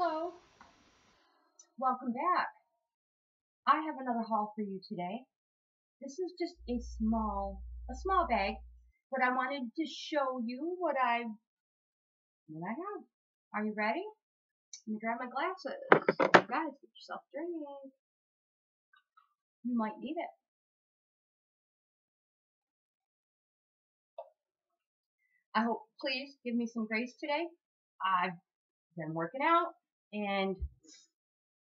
Hello. Welcome back. I have another haul for you today. This is just a small, a small bag, but I wanted to show you what I, what I have. Are you ready? Let me grab my glasses. Guys, get yourself a drink. You might need it. I hope, please give me some grace today. I've been working out and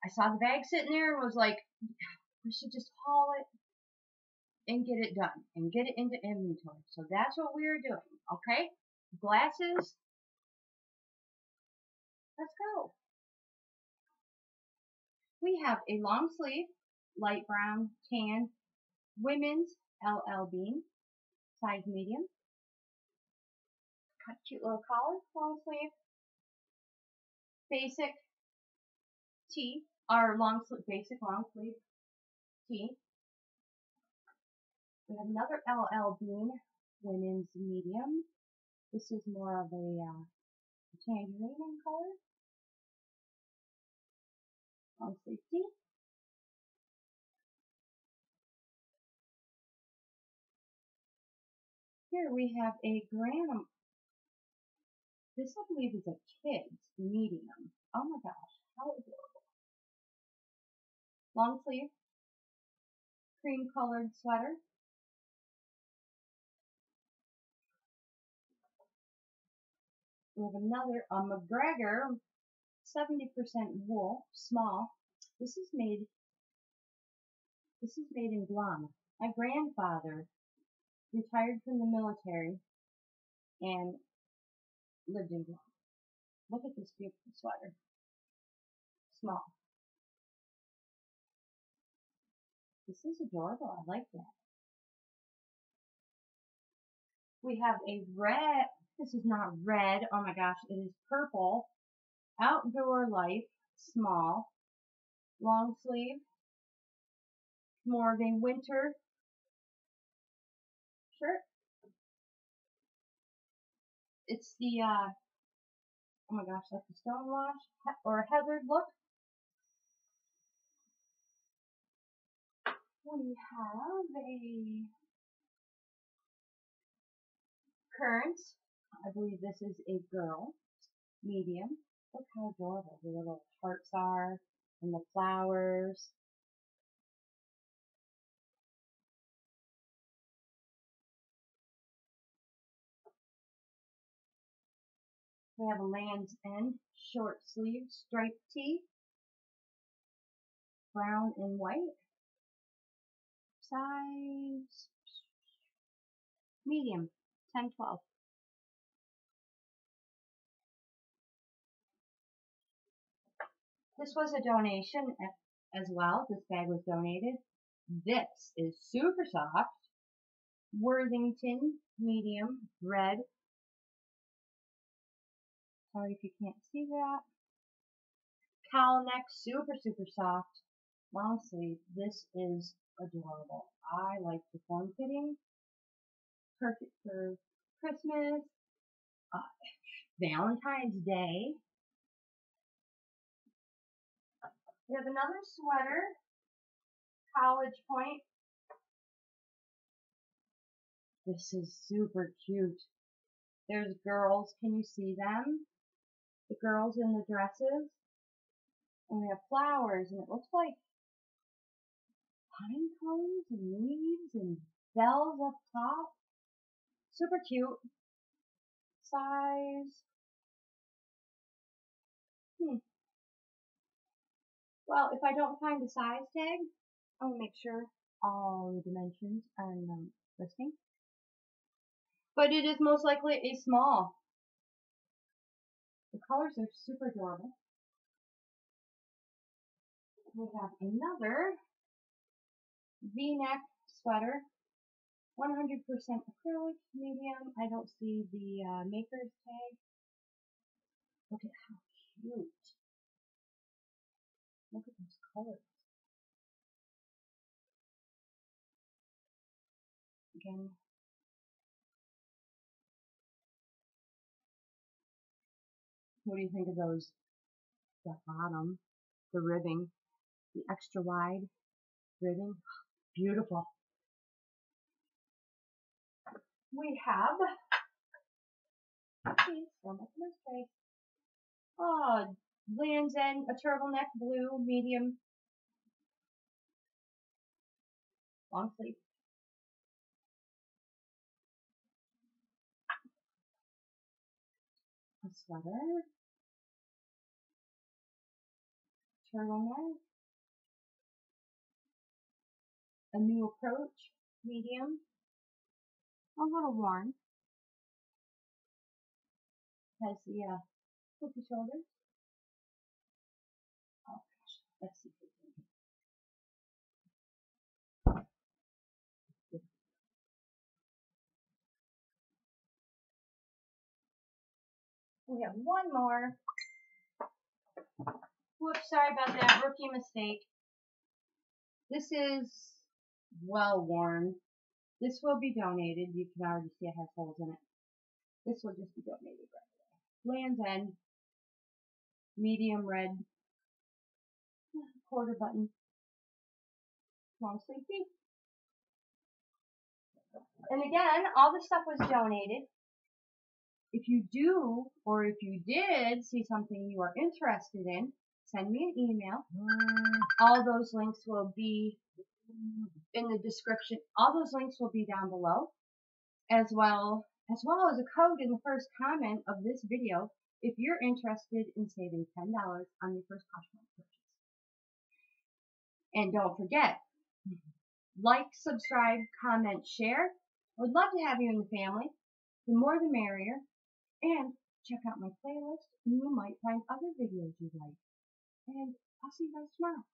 I saw the bag sitting there and was like, we should just haul it and get it done and get it into inventory. So that's what we are doing, okay? Glasses. Let's go. We have a long sleeve, light brown, tan, women's LL Bean, size medium. Cut cute little collar, long sleeve, basic tee, our long sleeve, basic long sleeve tee. We have another LL Bean women's medium. This is more of a uh, tangerine in color. Long sleeve tee. Here we have a gram this, I believe, is a kid's medium. Oh my gosh, how. Long sleeve, cream colored sweater. We have another, a McGregor, 70% wool, small. This is made, this is made in Guam. My grandfather retired from the military and lived in Guam. Look at this beautiful sweater. Small. This is adorable. I like that. We have a red, this is not red, oh my gosh, it is purple. Outdoor Life, small, long sleeve, more of a winter shirt it's the, uh, oh my gosh, like the stonewash or heathered look. We have a current, I believe this is a girl, medium. Look how adorable the little hearts are and the flowers. We have a Land's End short sleeve striped tee, brown and white. Size medium, 10, 12. This was a donation as well. This bag was donated. This is super soft. Worthington medium red Sorry if you can't see that. Cowl neck, super, super soft. Long sleeve. This is adorable. I like the form fitting. Perfect for Christmas, uh, Valentine's Day. We have another sweater, College Point. This is super cute. There's girls, can you see them? the girls in the dresses. And we have flowers, and it looks like pine cones and leaves and bells up top. Super cute. Size. Hmm. Well, if I don't find a size tag, I'll make sure all the dimensions are in the listing. But it is most likely a small. The colors are super adorable. We have another V-neck sweater, 100% acrylic, medium. I don't see the uh, maker's tag. Look at how cute. Look at those colors. Again, What do you think of those? the bottom, the ribbing, the extra wide ribbing. Beautiful. We have, please, don't make a mistake. Oh, Land's a turtleneck blue, medium, long sleeve. A sweater, turtleneck, a new approach, medium, a little worn. Has the uh, poofy shoulders. Oh gosh, let's see. We have one more. Whoops, sorry about that. Rookie mistake. This is well worn. This will be donated. You can already see it has holes in it. This will just be donated right away. Land's End. Medium red. Quarter button. Long sleeve tee. And again, all the stuff was donated. If you do, or if you did see something you are interested in, send me an email. Mm. All those links will be in the description. All those links will be down below, as well as well as a code in the first comment of this video if you're interested in saving $10 on your first Poshmark purchase. And don't forget, like, subscribe, comment, share. I would love to have you in the family. The more the merrier. And check out my playlist and you might find other videos you like. And I'll see you guys tomorrow.